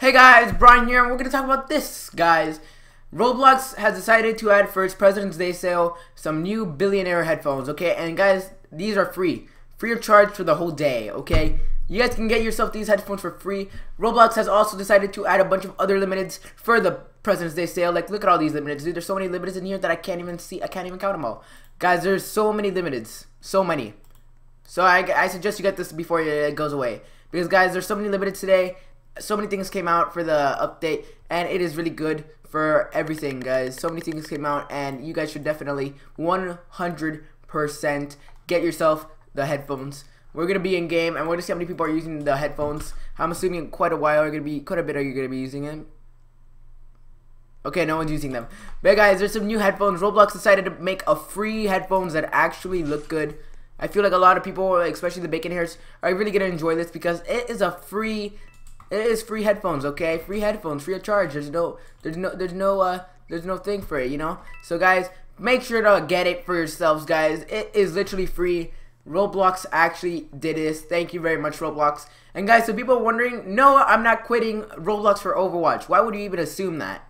Hey guys, Brian here, and we're going to talk about this, guys. Roblox has decided to add for its President's Day sale some new billionaire headphones, okay? And guys, these are free. Free of charge for the whole day, okay? You guys can get yourself these headphones for free. Roblox has also decided to add a bunch of other limiteds for the President's Day sale. Like, look at all these limiteds, dude. There's so many limiteds in here that I can't even see. I can't even count them all. Guys, there's so many limiteds. So many. So I, I suggest you get this before it goes away. Because, guys, there's so many limiteds today so many things came out for the update and it is really good for everything guys so many things came out and you guys should definitely 100% get yourself the headphones we're gonna be in game and we're gonna see how many people are using the headphones I'm assuming quite a while are gonna be quite a bit are you gonna be using them Okay, no one's using them. But guys, there's some new headphones. Roblox decided to make a free headphones that actually look good. I feel like a lot of people, especially the bacon hairs, are really gonna enjoy this because it is a free it is free headphones, okay? Free headphones, free of charge. There's no, there's no, there's no, uh, there's no thing for it, you know? So guys, make sure to get it for yourselves, guys. It is literally free. Roblox actually did this. Thank you very much, Roblox. And guys, so people are wondering, no, I'm not quitting Roblox for Overwatch. Why would you even assume that?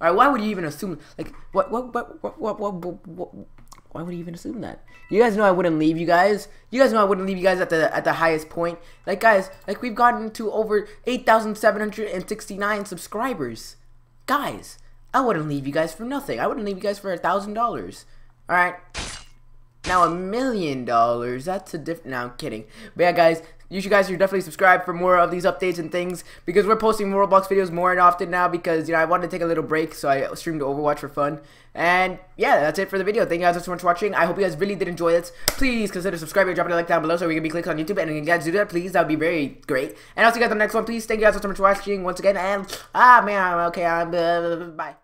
Alright, why would you even assume, like, what, what, what, what, what, what, what why would you even assume that? You guys know I wouldn't leave you guys. You guys know I wouldn't leave you guys at the at the highest point. Like guys, like we've gotten to over 8,769 subscribers. Guys, I wouldn't leave you guys for nothing. I wouldn't leave you guys for a thousand dollars. All right. Now a million dollars. That's a different. Now I'm kidding. But yeah, guys, you guys should definitely subscribe for more of these updates and things because we're posting more Roblox videos more and often now because you know I wanted to take a little break so I streamed Overwatch for fun. And yeah that's it for the video. Thank you guys so much for watching. I hope you guys really did enjoy this. please consider subscribing dropping a like down below so we can be clicked on YouTube. And if you guys do that please that would be very great. And I'll see you guys on the next one. Please thank you guys so much for watching once again. And ah man okay I'm uh, bye